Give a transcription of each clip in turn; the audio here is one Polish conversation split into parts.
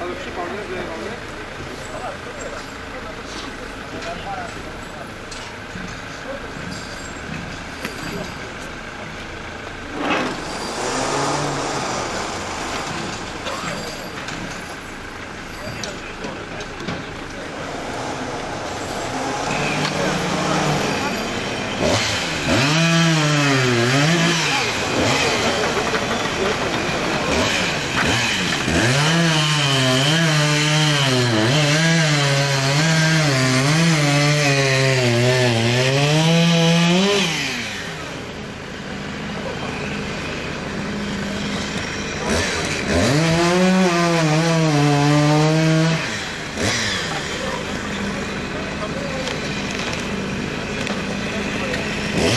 Ale przypomnę, że mamy...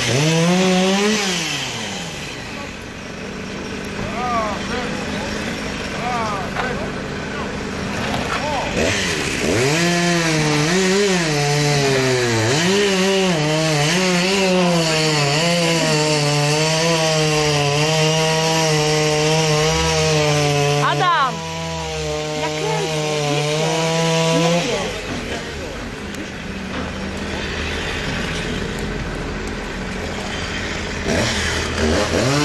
Mm-hmm. Yeah.